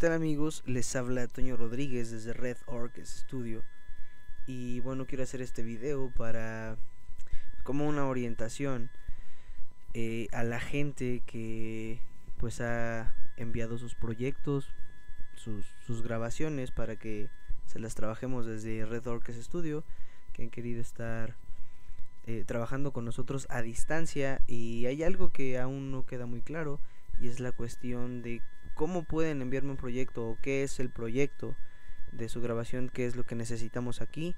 tal amigos? Les habla Toño Rodríguez desde Red Orchest Studio y bueno quiero hacer este video para como una orientación eh, a la gente que pues ha enviado sus proyectos, sus, grabaciones para que se las trabajemos desde Red Orchest Studio que han querido estar eh, trabajando con nosotros a distancia y hay algo que aún no queda muy claro y es la cuestión de cómo pueden enviarme un proyecto o qué es el proyecto de su grabación, qué es lo que necesitamos aquí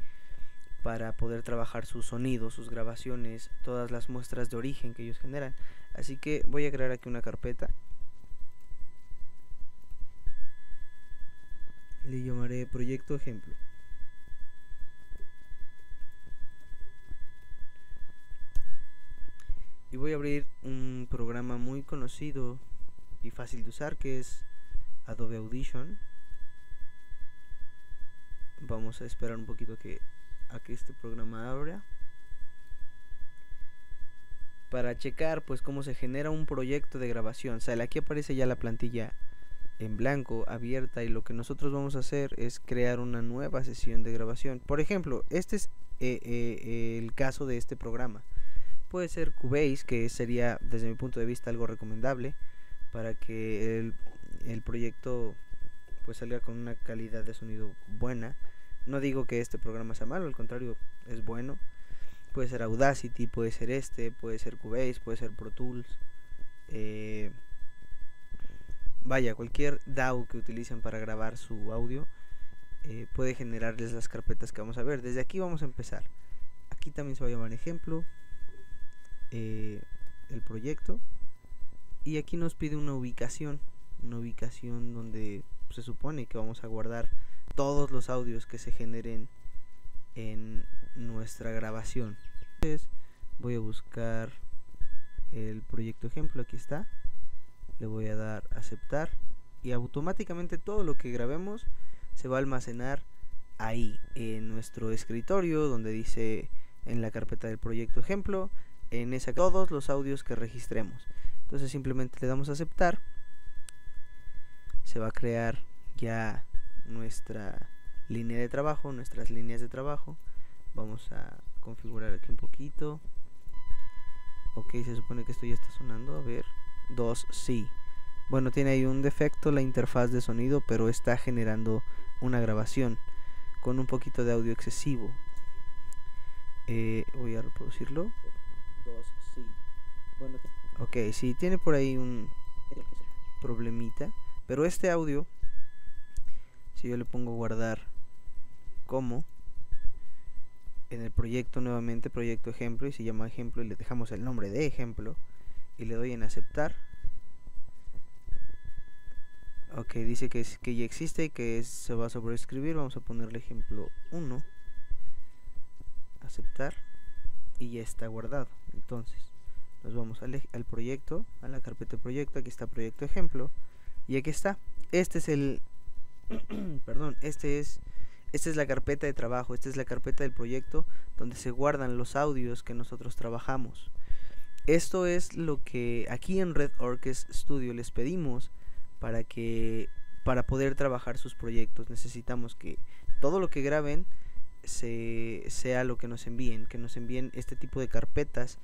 para poder trabajar su sonido, sus grabaciones, todas las muestras de origen que ellos generan. Así que voy a crear aquí una carpeta. Le llamaré proyecto ejemplo. Y voy a abrir un programa muy conocido y fácil de usar que es Adobe Audition. Vamos a esperar un poquito que a que este programa abra para checar pues cómo se genera un proyecto de grabación. Sea, aquí aparece ya la plantilla en blanco abierta y lo que nosotros vamos a hacer es crear una nueva sesión de grabación. Por ejemplo, este es eh, eh, el caso de este programa. Puede ser Cubase, que sería desde mi punto de vista algo recomendable para que el, el proyecto pues salga con una calidad de sonido buena. No digo que este programa sea malo, al contrario, es bueno. Puede ser Audacity, puede ser este, puede ser Cubase, puede ser Pro Tools. Eh, vaya, cualquier DAW que utilicen para grabar su audio eh, puede generarles las carpetas que vamos a ver. Desde aquí vamos a empezar. Aquí también se va a llamar ejemplo. Eh, el proyecto y aquí nos pide una ubicación una ubicación donde se supone que vamos a guardar todos los audios que se generen en nuestra grabación. Entonces voy a buscar el proyecto ejemplo aquí está. Le voy a dar aceptar y automáticamente todo lo que grabemos se va a almacenar ahí en nuestro escritorio donde dice en la carpeta del proyecto ejemplo en esa todos los audios que registremos entonces simplemente le damos a aceptar. Se va a crear ya nuestra línea de trabajo nuestras líneas de trabajo. Vamos a configurar aquí un poquito. Ok se supone que esto ya está sonando. A ver. 2 sí. Bueno tiene ahí un defecto la interfaz de sonido pero está generando una grabación con un poquito de audio excesivo. Eh, voy a reproducirlo. 2 sí. Bueno Ok, sí, tiene por ahí un problemita. Pero este audio, si yo le pongo guardar como en el proyecto nuevamente, proyecto ejemplo, y se llama ejemplo y le dejamos el nombre de ejemplo y le doy en aceptar. Ok, dice que, es, que ya existe y que se va a sobreescribir. Vamos a ponerle ejemplo 1. Aceptar. Y ya está guardado. Entonces, nos vamos al, al, proyecto, a la carpeta de proyecto, aquí está proyecto ejemplo y aquí está. Este es el perdón, este es esta es la carpeta de trabajo, esta es la carpeta del proyecto donde se guardan los audios que nosotros trabajamos. Esto es lo que aquí en Red Orchest Studio les pedimos para que para poder trabajar sus proyectos. Necesitamos que todo lo que graben se, sea lo que nos envíen, que nos envíen este tipo de carpetas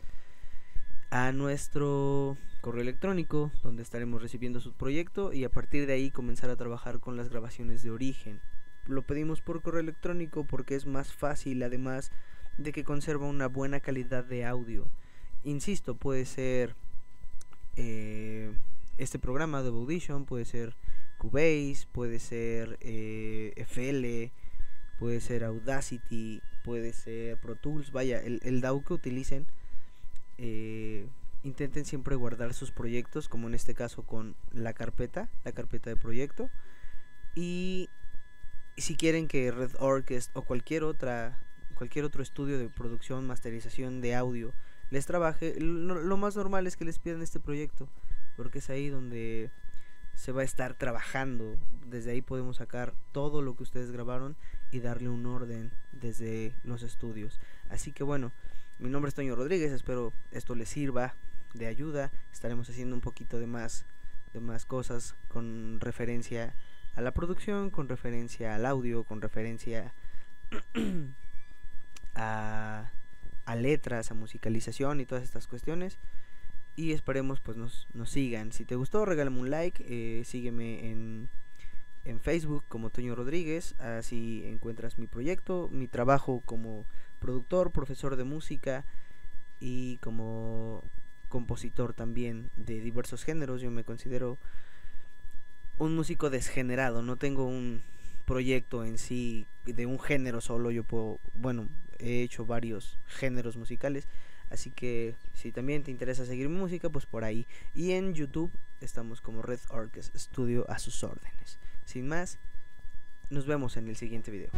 a nuestro correo electrónico donde estaremos recibiendo su proyecto y a partir de ahí comenzar a trabajar con las grabaciones de origen. Lo pedimos por correo electrónico porque es más fácil además de que conserva una buena calidad de audio. Insisto, puede ser eh, este programa de Audition, puede ser Cubase, puede ser eh, FL, puede ser Audacity, puede ser Pro Tools, vaya, el, el que utilicen eh, intenten siempre guardar sus proyectos, como en este caso con la carpeta, la carpeta de proyecto. Y si quieren que Red Orchest o cualquier otra cualquier otro estudio de producción, masterización de audio les trabaje, lo, más normal es que les pidan este proyecto, porque es ahí donde se va a estar trabajando. Desde ahí podemos sacar todo lo que ustedes grabaron y darle un orden desde los estudios. Así que bueno, mi nombre es Toño Rodríguez, espero esto les sirva de ayuda. Estaremos haciendo un poquito de más de más cosas con referencia a la producción, con referencia al audio, con referencia a, a letras, a musicalización y todas estas cuestiones. Y esperemos pues nos, nos sigan. Si te gustó, regálame un like, eh, sígueme en, en Facebook como Toño Rodríguez, así encuentras mi proyecto, mi trabajo como productor, profesor de música y como compositor también de diversos géneros. Yo me considero un músico desgenerado, no tengo un proyecto en sí de un género solo, yo puedo, bueno, he hecho varios géneros musicales, así que si también te interesa seguir música, pues por ahí. Y en YouTube estamos como Red Orchestra Studio a sus órdenes. Sin más, nos vemos en el siguiente video.